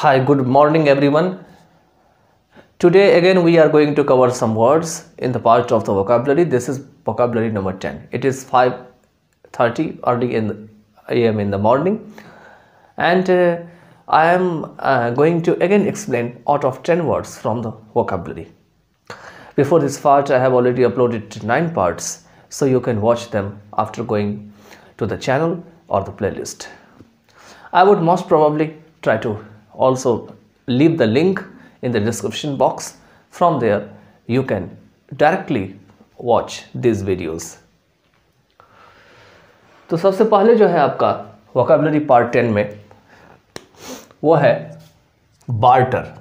Hi, good morning everyone. Today again we are going to cover some words in the part of the vocabulary. This is vocabulary number 10. It is 5:30 early in am in the morning and uh, I am uh, going to again explain out of 10 words from the vocabulary. Before this part I have already uploaded 9 parts so you can watch them after going to the channel or the playlist. I would most probably try to also leave the link in the description box. From there, you can directly watch these videos. तो सबसे पहले जो है आपका vocabulary part ten में वो है barter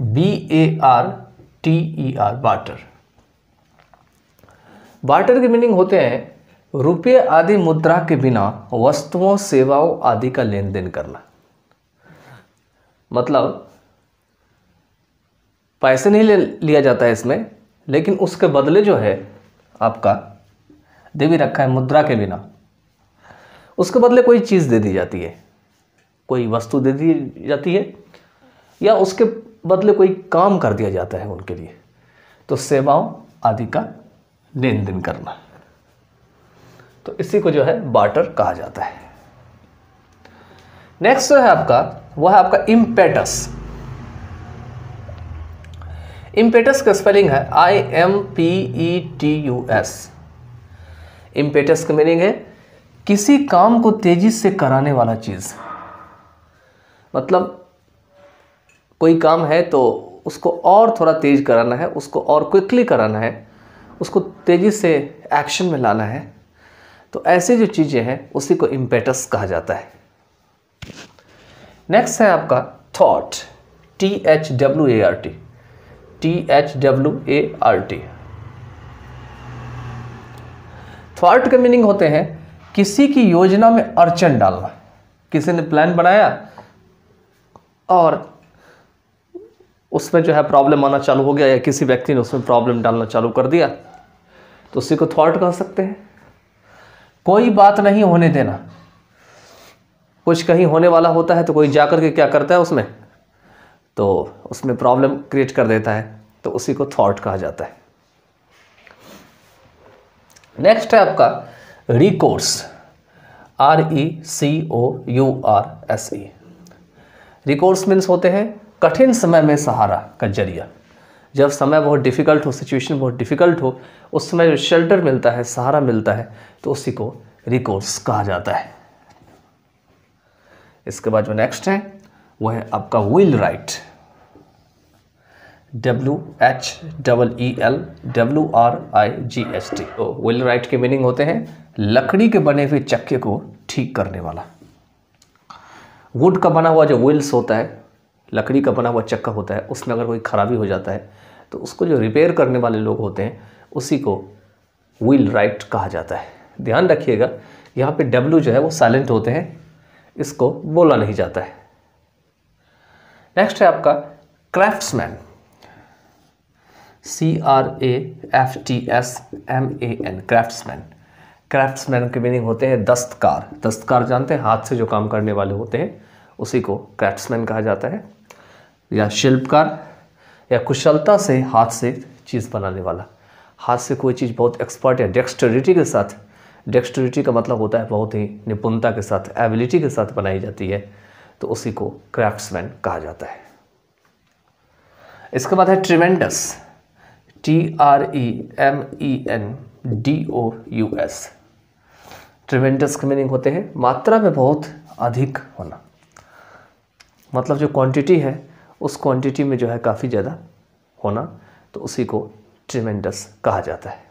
B A R T E R barter barter के मीनिंग होते हैं रुपये आदि मुद्रा के बिना वस्तुओं सेवाओं आदि का लेन देन करना मतलब पैसे नहीं ले, लिया जाता है इसमें, लेकिन उसके बदले जो है आपका दे भी रखा है मुद्रा के बिना। उसके बदले कोई चीज़ दे दी जाती है, कोई वस्तु दे दी जाती है, या उसके बदले कोई काम कर दिया जाता है उनके लिए। तो सेवाओं आदि का लेन देन करना। तो इसी को जो है बार्टर कहा जाता है। नेक्स्ट जो है आपका वह है आपका इम्पेटस इम्पेटस का स्पेलिंग है I M P E T U S impetus का मीनिंग है किसी काम को तेज़ी से कराने वाला चीज़. मतलब कोई काम है तो उसको और थोड़ा तेज कराना है, उसको और क्विकली कराना है, उसको तेज़ी से एक्शन में लाना है तो ऐसी जो चीज़ें हैं उसी को इम्पेटस कहा जाता है. नेक्स्ट है आपका thought T H W A R T T H W A R T thought के मीनिंग होते हैं किसी की योजना में अड़चन डालना। किसी ने प्लान बनाया और उसमें जो है प्रॉब्लम आना चालू हो गया या किसी व्यक्ति ने उसमें प्रॉब्लम डालना चालू कर दिया तो उसी को थॉट कह सकते हैं। कोई बात नहीं होने देना। कुछ कहीं होने वाला होता है तो कोई जाकर के क्या करता है उसमें? तो उसमें प्रॉब्लम क्रिएट कर देता है तो उसी को थॉट कहा जाता है। नेक्स्ट है आपका recourse R E C O U R S E recourse means होते हैं कठिन समय में सहारा का ज़रिया। जब समय बहुत डिफ़िकल्ट हो सिचुएशन बहुत डिफ़िकल्ट हो, उस समय जो शेल्टर मिलता है, सहारा मिलता है तो उसी को रिकोर्स कहा जाता है। इसके बाद जो नेक्स्ट है, वो है आपका wheelwright W H double E L W R I G H T तो विल राइट के मीनिंग होते हैं, लकड़ी के बने हुए चक्के को ठीक करने वाला। वुड का बना हुआ जो विल्स होता है, लकड़ी का बना हुआ चक्का होता है, उसमें अगर कोई खराबी हो जाता है तो उसको जो रिपेयर करने वाले लोग होते हैं, उसी को व्हील राइट कहा जाता है। ध्यान रखिएगा, यहाँ पे डब्लू जो है वो साइलेंट होते हैं इसको बोला नहीं जाता है। नेक्स्ट है आपका craftsman C R A F T S M A N craftsman craftsman के मीनिंग होते हैं दस्तकार। दस्तकार जानते हैं? हाथ से जो काम करने वाले होते हैं, उसी को क्राफ्ट्समैन कहा जाता है। या शिल्पकार, या कुशलता से हाथ से चीज़ बनाने वाला। हाथ से कोई चीज़ बहुत एक्सपर्ट या डेक्स्टरिटी के साथ डेक्स्टरिटी का मतलब होता है बहुत ही निपुणता के साथ एबिलिटी के साथ बनाई जाती है तो उसी को क्राफ्ट्समैन कहा जाता है। इसके बाद है tremendous T R E M E N D O U S tremendous के मीनिंग होते हैं मात्रा में बहुत अधिक होना। मतलब जो क्वांटिटी है, उस क्वांटिटी में जो है काफ़ी ज़्यादा होना तो उसी को ट्रिमेंडस कहा जाता है।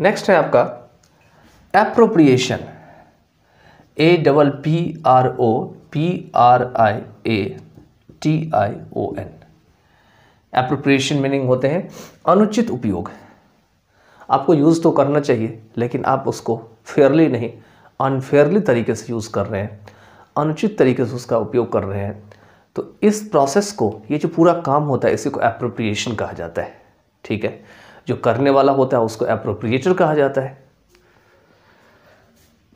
नेक्स्ट है आपका appropriation A double P R O P R I A T I O N appropriation meaning होते हैं अनुचित उपयोग. आपको यूज़ तो करना चाहिए, लेकिन आप उसको फेयरली नहीं अनफेयरली तरीके से यूज़ कर रहे हैं, अनुचित तरीके से उसका उपयोग कर रहे हैं. तो इस प्रोसेस को, ये जो पूरा काम होता है, इसी को एप्रोप्रिएशन कहा जाता है. ठीक है? जो करने वाला होता है उसको एप्रोप्रिएटर कहा जाता है।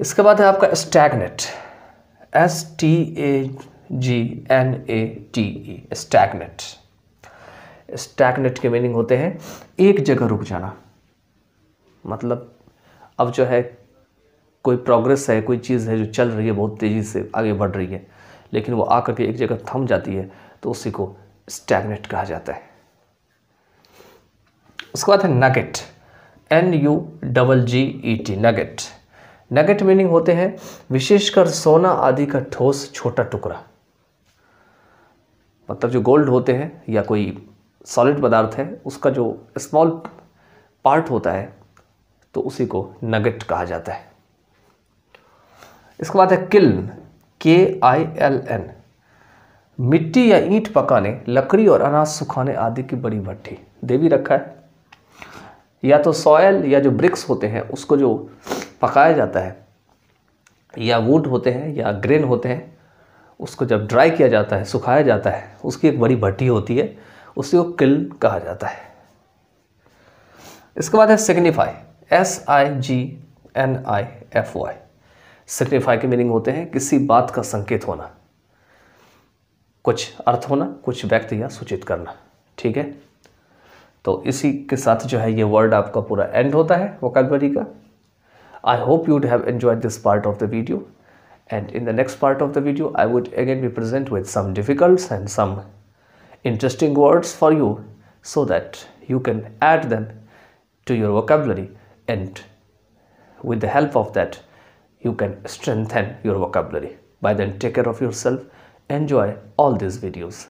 इसके बाद है आपका stagnate S T A G N A T E stagnate stagnate के मीनिंग होते हैं, एक जगह रुक जाना। मतलब अब जो है, कोई प्रोग्रेस है, कोई चीज़ है जो चल रही है, बहुत तेज़ी से आगे बढ़ रही है, लेकिन वो आकर के एक जगह थम जाती है तो उसी को स्टैगनेट कहा जाता है। उसके बाद है nugget N U double G E T nugget nugget meaning होते हैं विशेषकर सोना आदि का ठोस छोटा टुकड़ा. मतलब जो गोल्ड होते हैं या कोई सॉलिड पदार्थ है, उसका जो स्मॉल पार्ट होता है तो उसी को नगेट कहा जाता है. इसके बाद है किल्न के आई एल एन मिट्टी या ईंट पकाने, लकड़ी और अनाज सुखाने आदि की बड़ी भट्टी दे भी रखा है. या तो सॉयल या जो ब्रिक्स होते हैं, उसको जो पकाया जाता है, या वुड होते हैं, या ग्रेन होते हैं, उसको जब ड्राई किया जाता है, सुखाया जाता है, उसकी एक बड़ी भट्टी होती है, उसी को किल कहा जाता है। इसके बाद है signify S I G N I F Y signify के मीनिंग होते हैं किसी बात का संकेत होना, कुछ अर्थ होना, कुछ व्यक्त या सूचित करना, ठीक है? तो इसी के साथ जो है ये वर्ड आपका पूरा एंड होता है वोकलबरी का। I hope you have enjoyed this part of the video and in the next part of the video I would again be present with some difficult and some interesting words for you so that you can add them to your vocabulary and with the help of that you can strengthen your vocabulary bye then take care of yourself enjoy all this videos